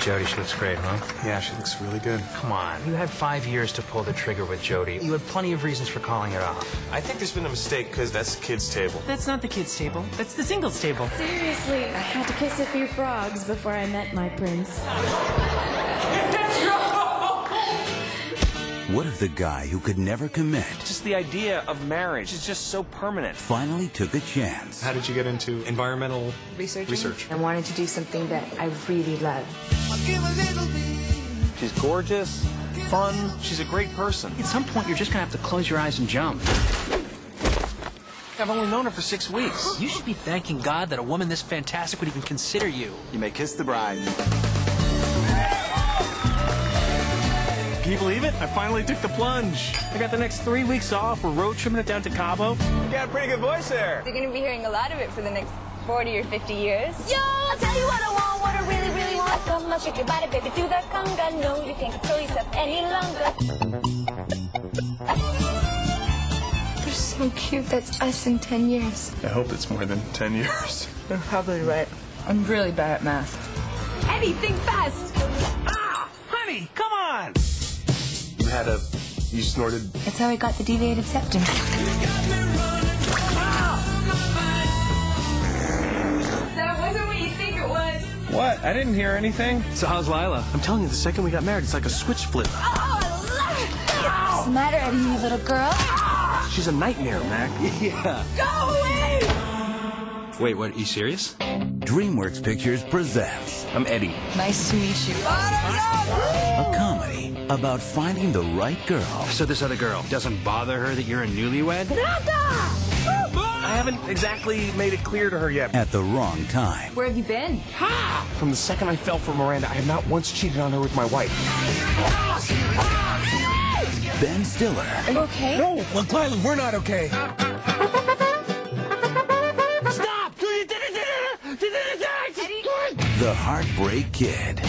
Jodie. She looks great, huh? Yeah, she looks really good. Come on. You had five years to pull the trigger with Jodie. You had plenty of reasons for calling it off. I think there's been a mistake because that's the kids' table. That's not the kids' table. That's the singles table. Seriously, I had to kiss a few frogs before I met my prince. What if the guy who could never commit Just the idea of marriage is just so permanent. finally took a chance? How did you get into environmental Researching. research? I wanted to do something that I really love. She's gorgeous, fun. She's a great person. At some point, you're just gonna have to close your eyes and jump. I've only known her for six weeks. You should be thanking God that a woman this fantastic would even consider you. You may kiss the bride. Can you believe it? I finally took the plunge. I got the next three weeks off. We're road tripping it down to Cabo. You got a pretty good voice there. You're going to be hearing a lot of it for the next 40 or 50 years. Yo, I'll tell you what I want, what I really, really want. Come on, shake your body, baby, do that conga. No, you can't control yourself any longer. You're so cute. That's us in 10 years. I hope it's more than 10 years. You're probably right. I'm really bad at math. Anything fast. Had a. You snorted. That's how I got the deviated septum. That wasn't what you think it was. What? I didn't hear anything. So how's Lila? I'm telling you, the second we got married, it's like a switch flip. Oh, I love it. What's the matter, Eddie, you little girl? She's a nightmare, Mac. yeah. Go away. Wait, what? Are you serious? DreamWorks Pictures presents I'm Eddie. Nice to meet you. a comedy about finding the right girl So this other girl doesn't bother her that you're a newlywed? I haven't exactly made it clear to her yet. at the wrong time. Where have you been? Ha! From the second I fell for Miranda, I have not once cheated on her with my wife. Ben Stiller Are you okay? No, well, Lila, we're not okay. The Heartbreak Kid.